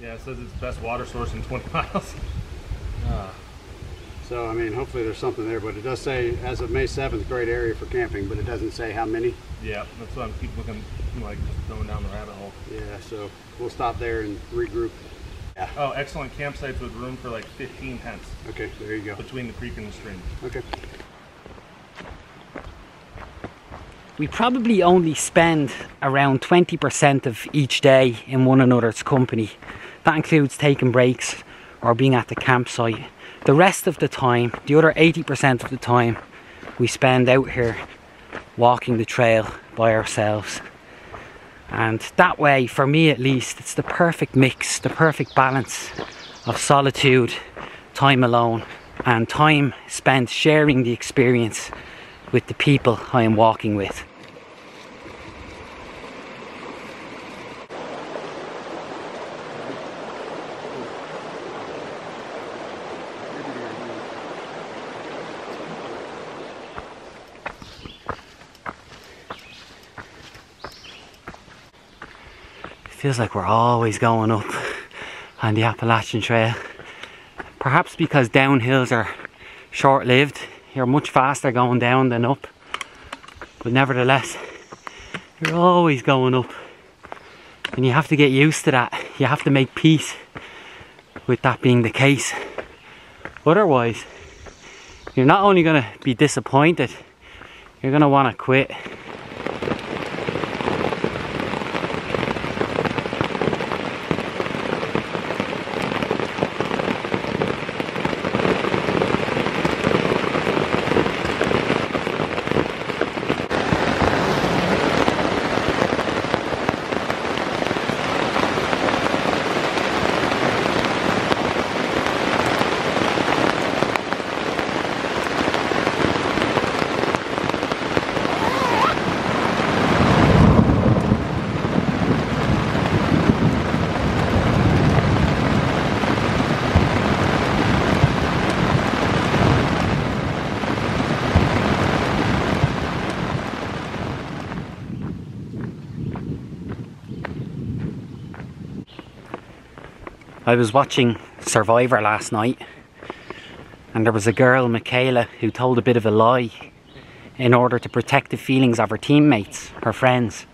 Yeah, it says it's the best water source in 20 miles. Uh, so, I mean, hopefully there's something there, but it does say as of May 7th, great area for camping, but it doesn't say how many. Yeah, that's why I'm keep looking, like just going down the rabbit hole. Yeah, so we'll stop there and regroup. Yeah. Oh, excellent campsites with room for like 15 tents Okay, there you go. between the creek and the stream. Okay. We probably only spend around 20% of each day in one another's company. That includes taking breaks or being at the campsite. The rest of the time, the other 80% of the time, we spend out here walking the trail by ourselves. And that way, for me at least, it's the perfect mix, the perfect balance of solitude, time alone, and time spent sharing the experience with the people I am walking with. Feels like we're always going up on the Appalachian Trail. Perhaps because downhills are short lived, you're much faster going down than up. But nevertheless, you're always going up. And you have to get used to that. You have to make peace with that being the case. Otherwise, you're not only going to be disappointed, you're going to want to quit. I was watching Survivor last night, and there was a girl, Michaela, who told a bit of a lie in order to protect the feelings of her teammates, her friends.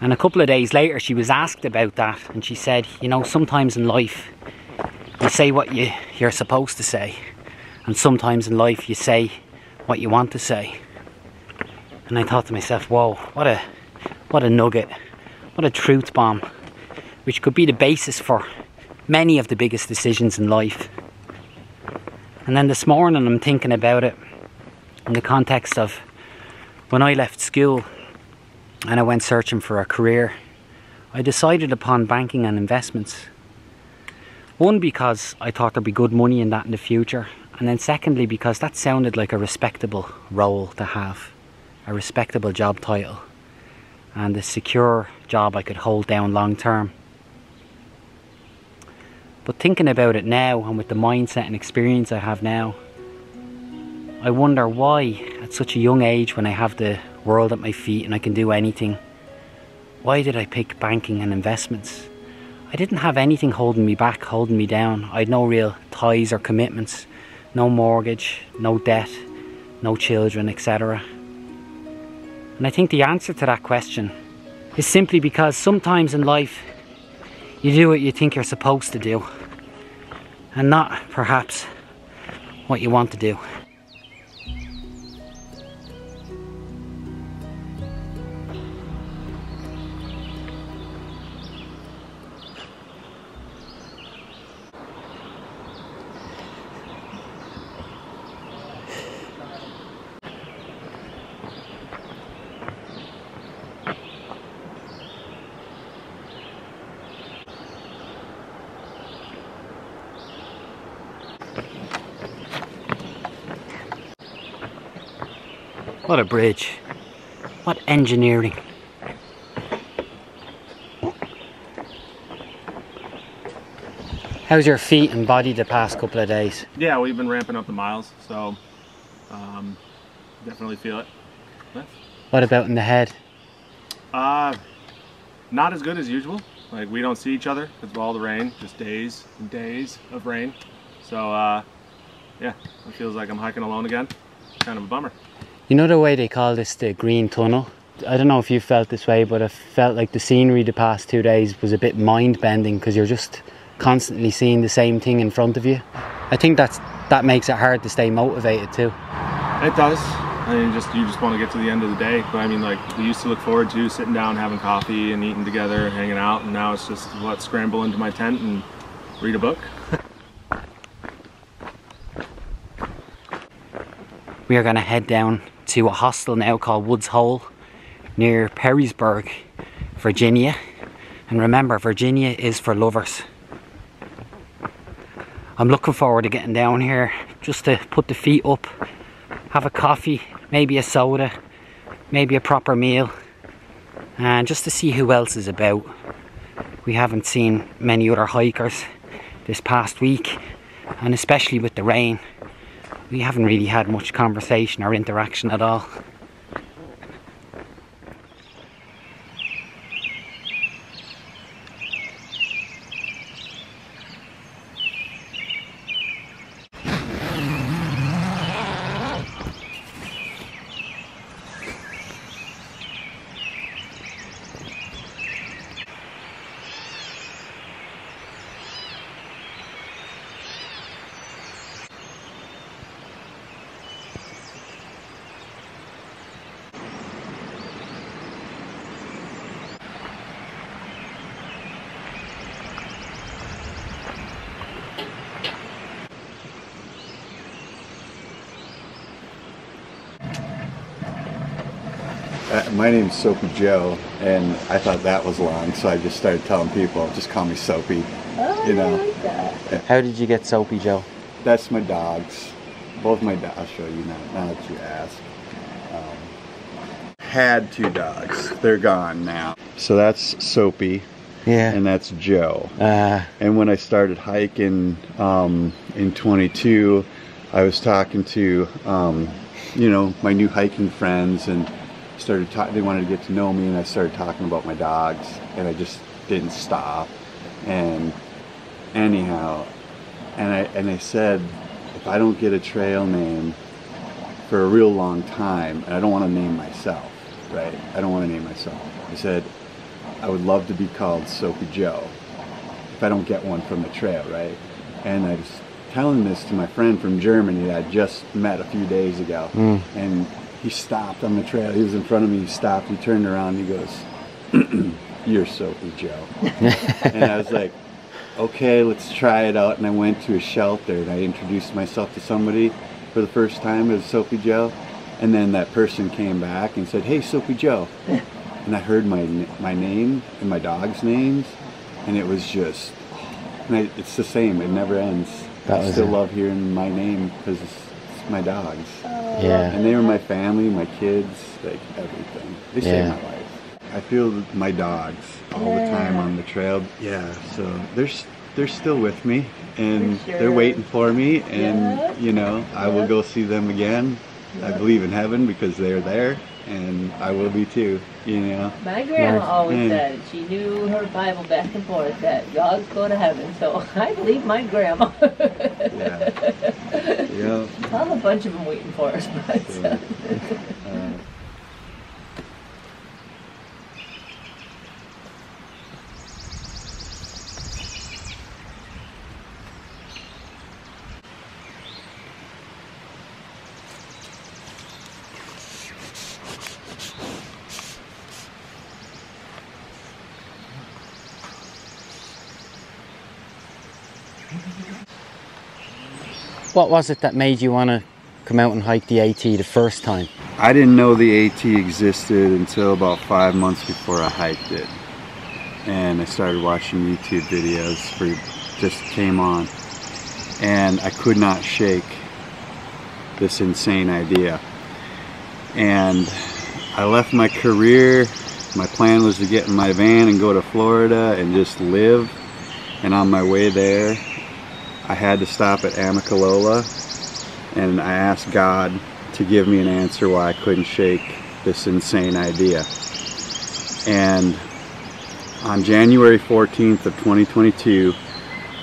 And a couple of days later, she was asked about that, and she said, You know, sometimes in life, you say what you, you're supposed to say, and sometimes in life, you say what you want to say. And I thought to myself, Whoa, what a, what a nugget, what a truth bomb which could be the basis for many of the biggest decisions in life. And then this morning I'm thinking about it in the context of when I left school and I went searching for a career, I decided upon banking and investments. One, because I thought there'd be good money in that in the future, and then secondly, because that sounded like a respectable role to have, a respectable job title, and a secure job I could hold down long term. But thinking about it now and with the mindset and experience I have now, I wonder why, at such a young age, when I have the world at my feet and I can do anything, why did I pick banking and investments? I didn't have anything holding me back, holding me down. I had no real ties or commitments, no mortgage, no debt, no children, etc. And I think the answer to that question is simply because sometimes in life you do what you think you're supposed to do and not perhaps what you want to do. What a bridge. What engineering. How's your feet and body the past couple of days? Yeah, we've been ramping up the miles, so um, definitely feel it. What about in the head? Uh, not as good as usual. Like we don't see each other because of all the rain, just days and days of rain. So uh, yeah, it feels like I'm hiking alone again. Kind of a bummer. You know the way they call this the green tunnel? I don't know if you felt this way, but I felt like the scenery the past two days was a bit mind bending because you're just constantly seeing the same thing in front of you. I think that's that makes it hard to stay motivated too. It does. I mean, just you just want to get to the end of the day. But I mean, like we used to look forward to sitting down, having coffee, and eating together, hanging out. And now it's just what scramble into my tent and read a book. We are going to head down to a hostel now called Woods Hole near Pearisburg, Virginia. And remember, Virginia is for lovers. I'm looking forward to getting down here just to put the feet up, have a coffee, maybe a soda, maybe a proper meal, and just to see who else is about. We haven't seen many other hikers this past week, and especially with the rain, we haven't really had much conversation or interaction at all. My name's Soapy Joe, and I thought that was long, so I just started telling people, just call me Soapy. Oh, You know. I like that. How did you get Soapy Joe? That's my dogs. Both my dogs. I'll show you now, now that you ask. Um, had two dogs. They're gone now. So that's Soapy, Yeah. and that's Joe. Uh, And when I started hiking um, in 22, I was talking to, um, you know, my new hiking friends and started talking. They wanted to get to know me, and I started talking about my dogs, and I just didn't stop. And anyhow, and I and I said, if I don't get a trail name for a real long time, and I don't want to name myself, right? I don't want to name myself. I said, I would love to be called Soapy Joe if I don't get one from the trail, right? And I was telling this to my friend from Germany that I just met a few days ago, hmm. and he stopped on the trail. He was in front of me. He stopped. He turned around. He goes, "You're Soapy Joe," and I was like, "Okay, let's try it out." And I went to a shelter and I introduced myself to somebody for the first time as Soapy Joe, and then that person came back and said, "Hey, Soapy Joe," and I heard my my name and my dog's names, and it was just and I, it's the same. It never ends. That I still it. love hearing my name because my dogs, yeah. and they were my family, my kids, like everything. They saved my life. I feel my dogs all the time on the trail. Yeah, so they're they're still with me, and For they're waiting for me, and Yeah. you know I will go see them again. I believe in heaven because they're there, and I will be too. You know. My grandma always said she knew her Bible back and forth that dogs go to heaven. So I believe my grandma. Yeah. Yeah. Well, a bunch of them waiting for us, but What was it that made you want to come out and hike the AT the first time? I didn't know the AT existed until about five months before I hiked it. And I started watching YouTube videos for just came on. And I could not shake this insane idea. And I left my career. My plan was to get in my van and go to Florida and just live. And on my way there, I had to stop at Amicalola and I asked God to give me an answer why I couldn't shake this insane idea. And on January 14th of 2022,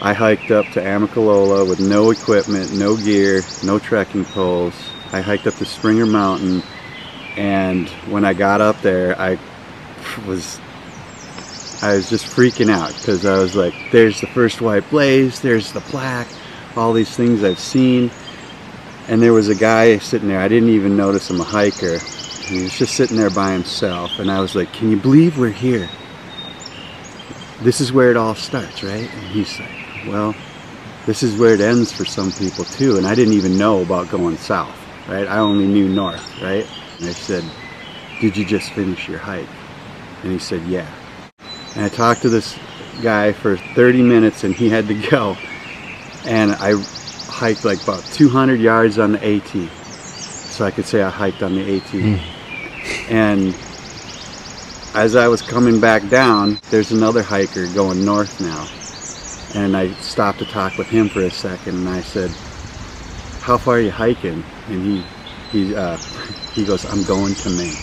I hiked up to Amicalola with no equipment, no gear, no trekking poles. I hiked up to Springer Mountain and when I got up there, I was I was just freaking out because I was like, there's the first white blaze, there's the plaque, all these things I've seen. And there was a guy sitting there, I didn't even notice him, a hiker. He was just sitting there by himself. And I was like, can you believe we're here? This is where it all starts, right? And he's like, well, this is where it ends for some people too. And I didn't even know about going south, right? I only knew north, right? And I said, did you just finish your hike? And he said, yeah. And I talked to this guy for 30 minutes and he had to go. And I hiked like about 200 yards on the AT. So I could say I hiked on the AT. Mm. And as I was coming back down, there's another hiker going north now. And I stopped to talk with him for a second and I said, how far are you hiking? And he, he, uh, he goes, I'm going to Maine.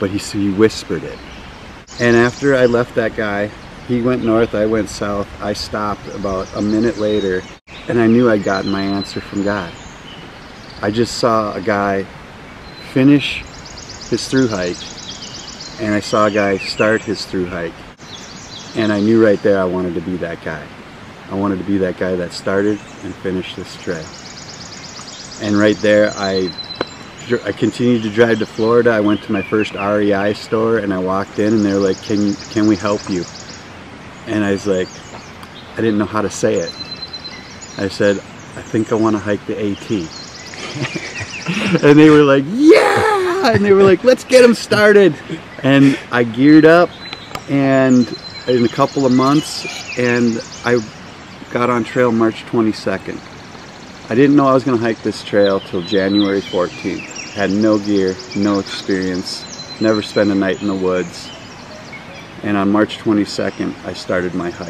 But he, he whispered it. And after I left that guy, he went north, I went south. I stopped about a minute later and I knew I'd gotten my answer from God. I just saw a guy finish his through hike and I saw a guy start his through hike. And I knew right there I wanted to be that guy. I wanted to be that guy that started and finished this trail. And right there I I continued to drive to Florida. I went to my first REI store and I walked in and they're like, can, can we help you? And I was like, I didn't know how to say it. I said, I think I want to hike the AT. and they were like, yeah! And they were like, let's get them started. And I geared up and in a couple of months and I got on trail March 22nd. I didn't know I was going to hike this trail till January 14th had no gear, no experience, never spent a night in the woods. And on March 22nd, I started my hike.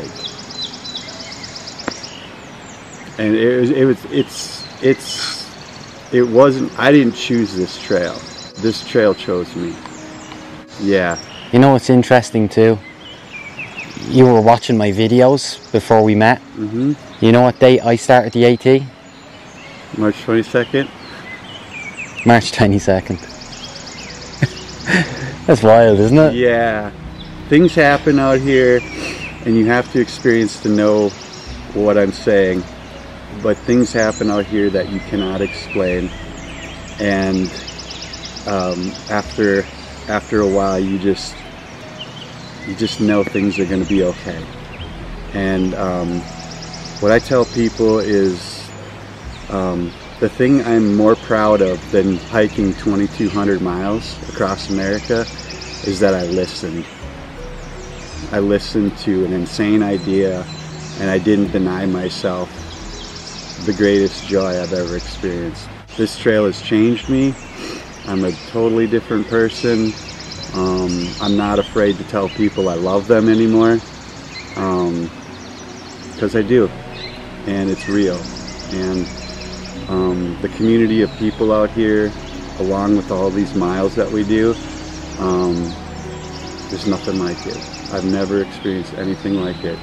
And it was, it was, it's, it's, it wasn't, I didn't choose this trail. This trail chose me. Yeah. You know what's interesting too? You were watching my videos before we met. Mm -hmm. You know what date I started the AT? March 22nd. March 22nd. That's wild, isn't it? Yeah. Things happen out here and you have to experience to know what I'm saying. But things happen out here that you cannot explain. And um, after after a while you just you just know things are going to be okay. And um, what I tell people is um, the thing I'm more proud of than hiking 2,200 miles across America is that I listened. I listened to an insane idea and I didn't deny myself the greatest joy I've ever experienced. This trail has changed me. I'm a totally different person. Um, I'm not afraid to tell people I love them anymore because um, I do and it's real. And um, the community of people out here, along with all these miles that we do, um, there's nothing like it. I've never experienced anything like it.